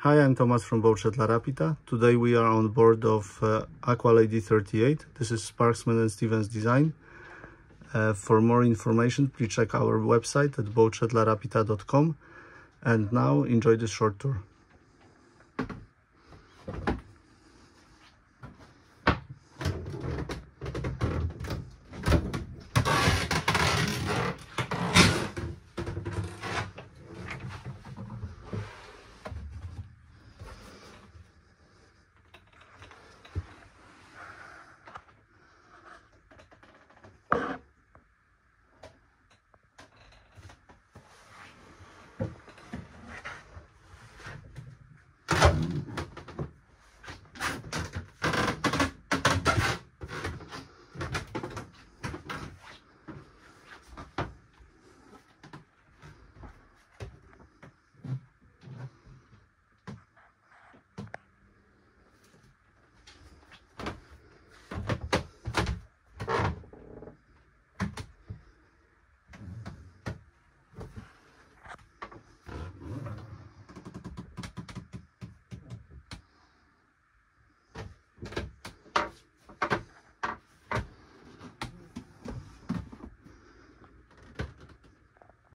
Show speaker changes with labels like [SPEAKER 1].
[SPEAKER 1] Hi, I'm Thomas from Boat La Rapita. Today we are on board of uh, Aqua Lady 38. This is Sparkman and Stephens design. Uh, for more information, please check our website at boatshedlarapita.com. And now enjoy this short tour.